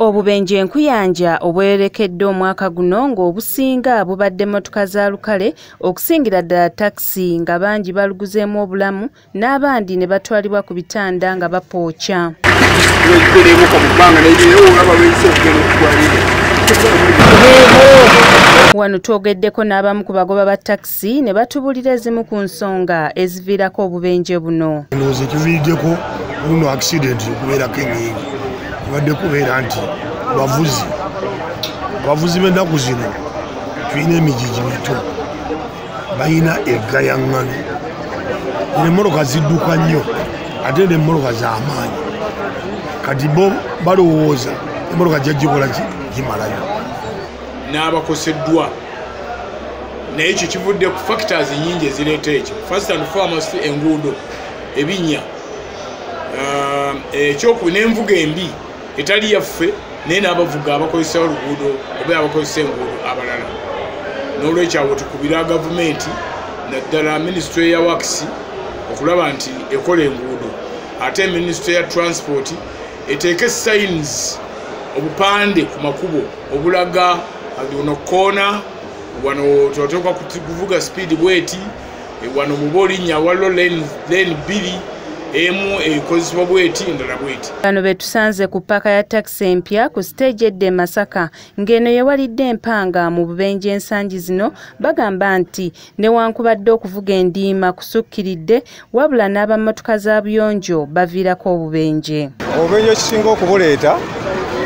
obubenje enkuyanja obwerekedde omwaka guno ng'obusinga bubadde mmotoka za lukale okusingira ddala takisi nga bangi baluguzeemu obulamu n'abandi ne batwalibwa ku bitanda nga bapookya wano twogeddeko n'abamu ku bagoba ba takisi ne batubulira ezimu ku nsonga eziviirako obubenje buno. Ndowooza ekiviiriddeko luno akisidenti okubeerako enyingi kubadde kubeera nti bavuzi abavuzi b'ennaku zino tulina emijiji mito. Balina eggayaŋŋano ene emmotoka zidduka nnyo ate ne emmotoka z'amaanyi. Kati bo balowooza emmotoka jagikola gimalayo. N'abakoseddwa. Naye ekyo kivudde ku factors nyingi ezireeta ekyo. First and foremost enguudo ebinnya. Ekyoku n'envuga embi etali yaffe naye n'abavuga abakozesa oluguudo oba abakozesa enguudo abalala. N'olwekyo awo tukubira gavumenti naddala minisitule ya wakisi okulaba nti ekola enguudo. Ate minisitule ya transport eteeke signs obupande ku makubo obulaga ono koona wano toteekwa kuvuga speed bweti. Wano muba olinnya waliwo len bbiri emu ekozesebwa bweti endala bweti. Bano be tusanze ku ppaaka ya takisi empya ku siteegi edda e masaka. Ng'eno yewalidde empanga mu bubenje ensangi zino bagamba nti newankubadde okuvuga endiima kusukkiridde wabula n'abammotoka za buyonjo baviirako obubenje. Obubenje ekisinga okubuleeta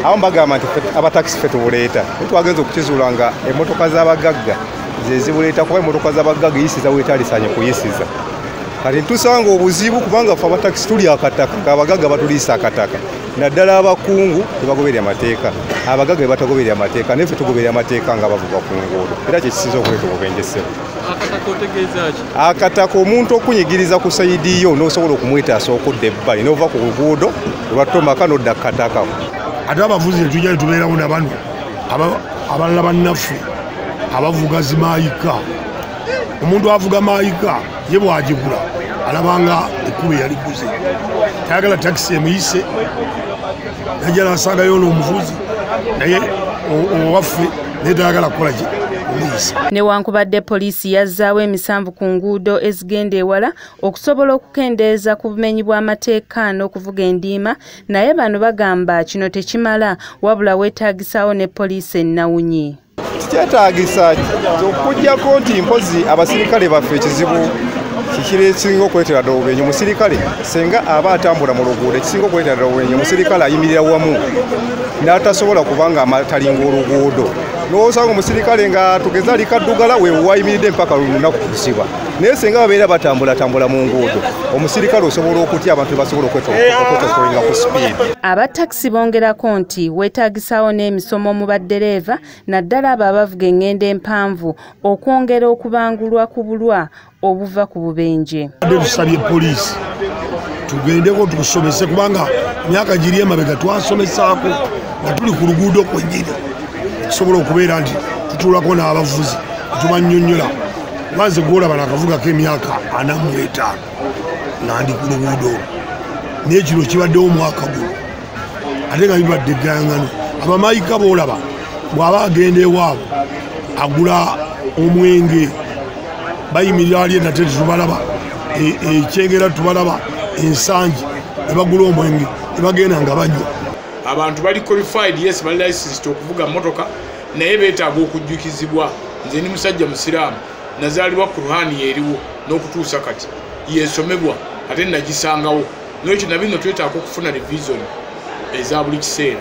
abamu bagamba nti abatakisi fe tubuleeta. Naye twagenza okukizuula nga emmotoka z'abagagga zezibuleeta kuba emmotoka z'abagagga yisiza weetalisanye kuyisiza kati ntusanga obuzibu kubanga fe abatakisi tuli akataka ngaabagagga batuliisa akataka. Naddala abakungu tebagoberya amateeka abagagga bebatagoberya amateeka naye fe tugoberya amateeka nga bavuga ku nguudo. Era kyekisinza okuleeta obubenjesebo akataka omuntu okunyigiriza ku sayidi yo nosobola okumwetaasa okudda ebbali nova ku luguudo olwattomaka nodda kukataka ate abavuzi netujja netubeerawo nabano abalala bannaffe abavuga zimaayika omuntu avuga maayika ye bwagigula alabanga ekkuba eyaliguze tayagala takisi emuyise najja nasangayo n'omuvuzi naye owaffe naye tayagala kukola newankubadde poliisi yazzaawo emisanvu ku nguudo ezigenda ewala okusobola okukendeeza ku bumenyi bw'amateeka n'okuvuga endiima naye bano bagamba kino tekimala wabula weetaagisaawo ne poliisi ennawunyi kikyetaagisa okugjako nti mpozi abasirikale baffe ekizibu kikiresinga okuleetera ddala obubenyi omusirikale senga aba atambula mu luguudo ekisinga okuleetera ddala obubenyi omusirikale ayimirira wamu n'atasobola kubanga amatalinga oluguudo nosanga omusirikale nga tugeza likaddugala wewayimiridde mpaka lunaku kusiba naye senga babeera batambulatambula mu nguudo. Omusirikale osobola okutya abantu tebasobola okwetokolenga ku sipiidi abatakisi bongerako nti weetagisaawo n'emisomo mu baddereeva naddala abo abavuga eŋŋendo empanvu okwongera okubangulwa ku bulwa obuva ku bubenje. Tusabye poliisi tugendeko tukusomese kubanga myaka giri emabega twasomesaako nga tuli ku luguudo kwenyini tusobola okubeera nti tutuulako n'abavuzi tubanyonyola banze gwolaba nakavugako emyaka ana mu etaano nga ndi ku luguudo naye kino kibaddewo omwaka guno. Ate nga bibadde egayaŋŋano abamayika boolaba bw'aba agenda ewaabo agula omwenge bayimirira ali nate tetubalaba ekyengera tubalaba ensangi ne bagula omwenge ne bagenda nga banywa abantu bali qualified yes bali licensed okuvuga motoka naye beetaaga okujjukizibwa. Nze ndi musajja musiraamu nazaalibwa ku ruhani yeeriwo n'okutuusa kati yesomebwa ate nagisangawo. Nekyo nabino twetaaga okufuna revision eza buli kiseera.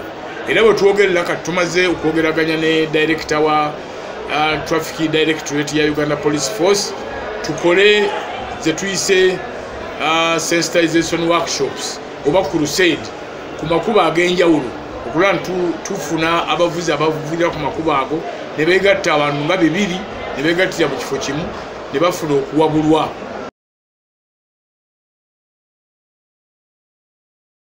Era bwe twogerera kati tumaze okwogeraganya ne director wa uh, traffic directorate ya uganda police force tukole zetuyise uh, sensitization workshops oba crusade ku makubo ag'enjawulo. Okulaba nti tufuna abavuzi abavulira ku makubo ago ne beegatta abantu nga bibiri ne beegattira mu kifo kimu ne bafuna okuwabulwa